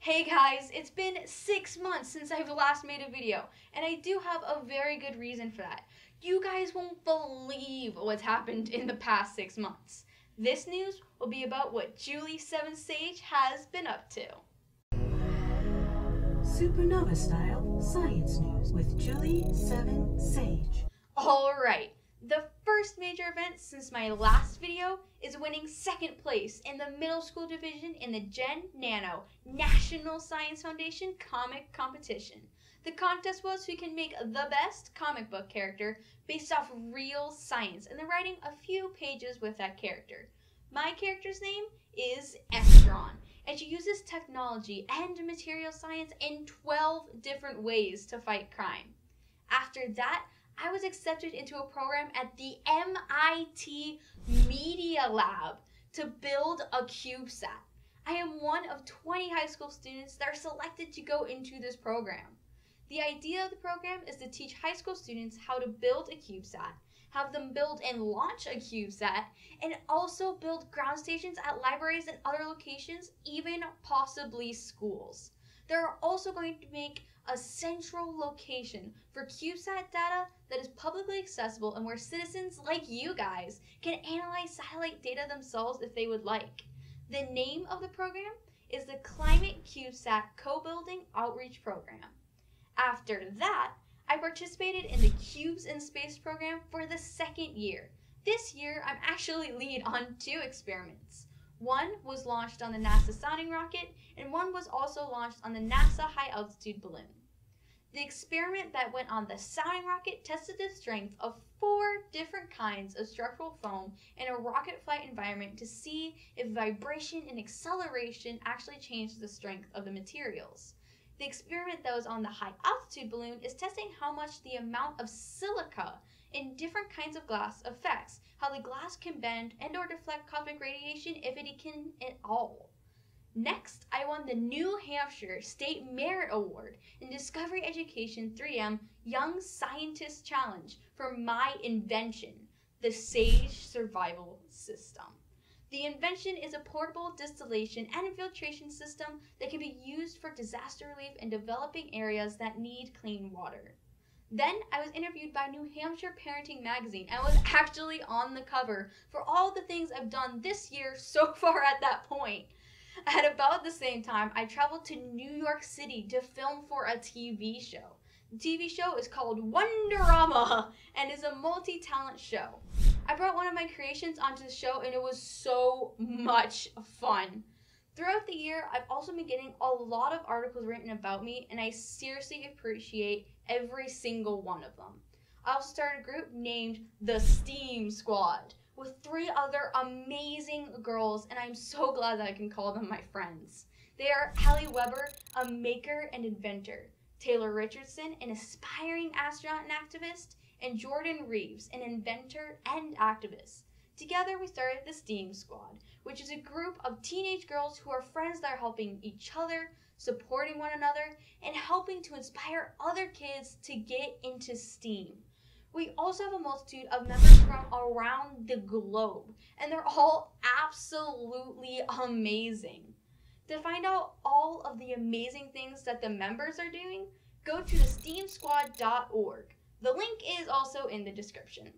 Hey guys, it's been six months since I've last made a video, and I do have a very good reason for that. You guys won't believe what's happened in the past six months. This news will be about what Julie Seven Sage has been up to. Supernova Style Science News with Julie Seven Sage. Alright, the first major event since my last video is winning second place in the middle school division in the Gen Nano National Science Foundation comic competition. The contest was who can make the best comic book character based off real science, and they're writing a few pages with that character. My character's name is Estron, and she uses technology and material science in 12 different ways to fight crime. After that, I was accepted into a program at the MIT Media Lab to build a CubeSat. I am one of 20 high school students that are selected to go into this program. The idea of the program is to teach high school students how to build a CubeSat, have them build and launch a CubeSat, and also build ground stations at libraries and other locations, even possibly schools. They're also going to make a central location for CubeSat data that is publicly accessible and where citizens like you guys can analyze satellite data themselves if they would like. The name of the program is the Climate CubeSat Co-Building Outreach Program. After that, I participated in the Cubes in Space program for the second year. This year, I'm actually lead on two experiments. One was launched on the NASA sounding rocket, and one was also launched on the NASA high altitude balloon. The experiment that went on the sounding rocket tested the strength of four different kinds of structural foam in a rocket flight environment to see if vibration and acceleration actually changed the strength of the materials. The experiment that was on the high altitude balloon is testing how much the amount of silica in different kinds of glass affects how the glass can bend and or deflect cosmic radiation if it can at all. Next, I won the New Hampshire State Merit Award in Discovery Education 3M Young Scientist Challenge for my invention, the SAGE Survival System. The invention is a portable distillation and infiltration system that can be used for disaster relief in developing areas that need clean water. Then I was interviewed by New Hampshire Parenting Magazine and was actually on the cover for all the things I've done this year so far at that point. At about the same time, I traveled to New York City to film for a TV show. The TV show is called Wonderama and is a multi talent show. I brought one of my creations onto the show and it was so much fun. Throughout the year, I've also been getting a lot of articles written about me and I seriously appreciate every single one of them. I also started a group named the STEAM Squad with three other amazing girls, and I'm so glad that I can call them my friends. They are Hallie Weber, a maker and inventor, Taylor Richardson, an aspiring astronaut and activist, and Jordan Reeves, an inventor and activist. Together, we started the STEAM Squad, which is a group of teenage girls who are friends that are helping each other, supporting one another, and helping to inspire other kids to get into STEAM. We also have a multitude of members from around the globe, and they're all absolutely amazing. To find out all of the amazing things that the members are doing, go to thesteamsquad.org. The link is also in the description.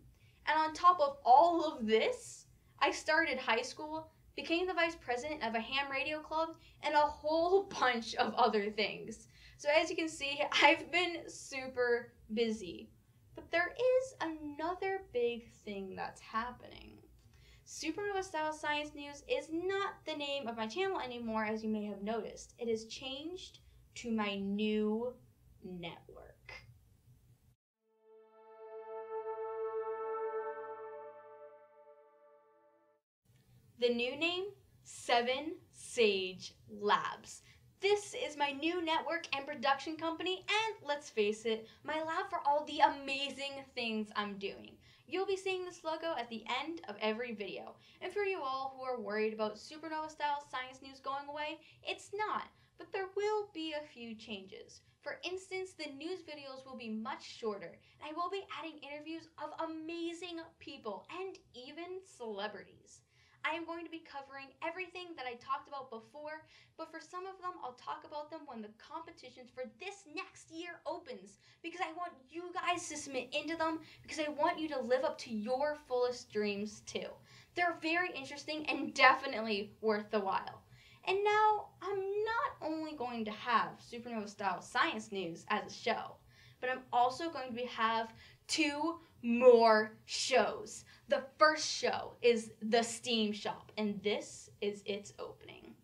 And on top of all of this, I started high school, became the vice president of a ham radio club, and a whole bunch of other things. So as you can see, I've been super busy. But there is another big thing that's happening. Supernova Style Science News is not the name of my channel anymore, as you may have noticed. It has changed to my new network. The new name? Seven Sage Labs. This is my new network and production company, and let's face it, my lab for all the amazing things I'm doing. You'll be seeing this logo at the end of every video. And for you all who are worried about supernova style science news going away, it's not, but there will be a few changes. For instance, the news videos will be much shorter, and I will be adding interviews of amazing people and even celebrities. I am going to be covering everything that I talked about before, but for some of them, I'll talk about them when the competitions for this next year opens because I want you guys to submit into them because I want you to live up to your fullest dreams too. They're very interesting and definitely worth the while. And now, I'm not only going to have Supernova style science news as a show, but I'm also going to have two more shows. The first show is The Steam Shop, and this is its opening.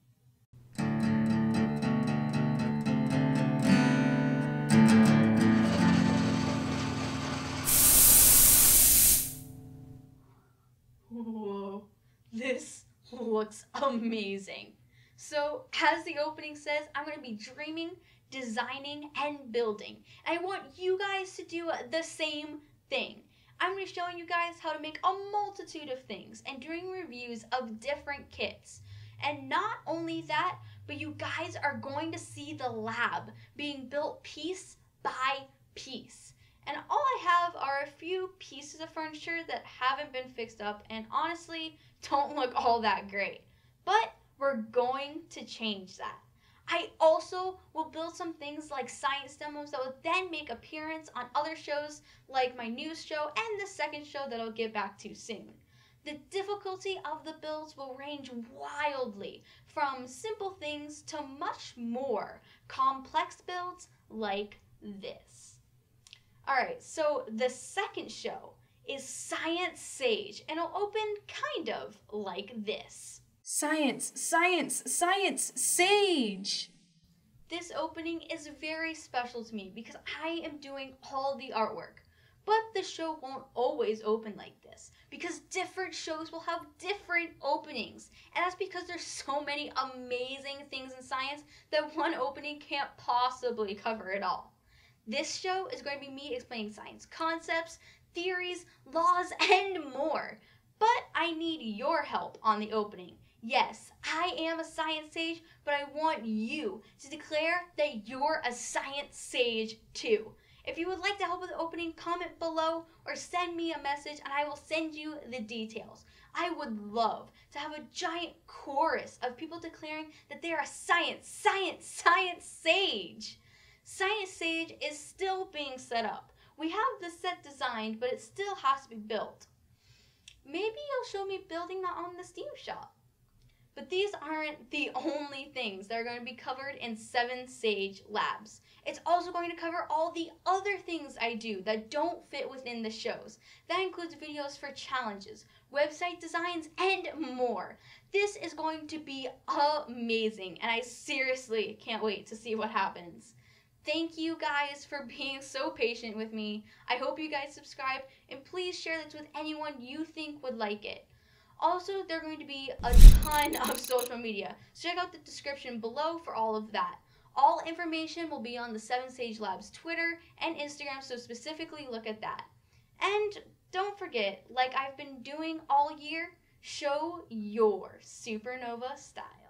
Whoa, this looks amazing. So, as the opening says, I'm going to be dreaming, designing, and building. I want you guys to do the same thing. I'm going to be showing you guys how to make a multitude of things and doing reviews of different kits. And not only that, but you guys are going to see the lab being built piece by piece. And all I have are a few pieces of furniture that haven't been fixed up and honestly don't look all that great. But we're going to change that. I also will build some things like science demos that will then make appearance on other shows like my news show and the second show that I'll get back to soon. The difficulty of the builds will range wildly from simple things to much more complex builds like this. Alright, so the second show is Science Sage and it'll open kind of like this. Science, science, science, sage! This opening is very special to me because I am doing all the artwork. But the show won't always open like this because different shows will have different openings. And that's because there's so many amazing things in science that one opening can't possibly cover it all. This show is going to be me explaining science concepts, theories, laws, and more. But I need your help on the opening. Yes, I am a science sage, but I want you to declare that you're a science sage too. If you would like to help with the opening, comment below or send me a message and I will send you the details. I would love to have a giant chorus of people declaring that they are a science, science, science sage. Science Sage is still being set up. We have the set designed, but it still has to be built. Maybe you'll show me building that on the Steam shop. But these aren't the only things that are going to be covered in Seven Sage Labs. It's also going to cover all the other things I do that don't fit within the shows. That includes videos for challenges, website designs, and more. This is going to be amazing, and I seriously can't wait to see what happens. Thank you guys for being so patient with me. I hope you guys subscribe, and please share this with anyone you think would like it. Also, there are going to be a ton of social media, so check out the description below for all of that. All information will be on the Seven Sage Labs Twitter and Instagram, so specifically look at that. And don't forget, like I've been doing all year, show your supernova style.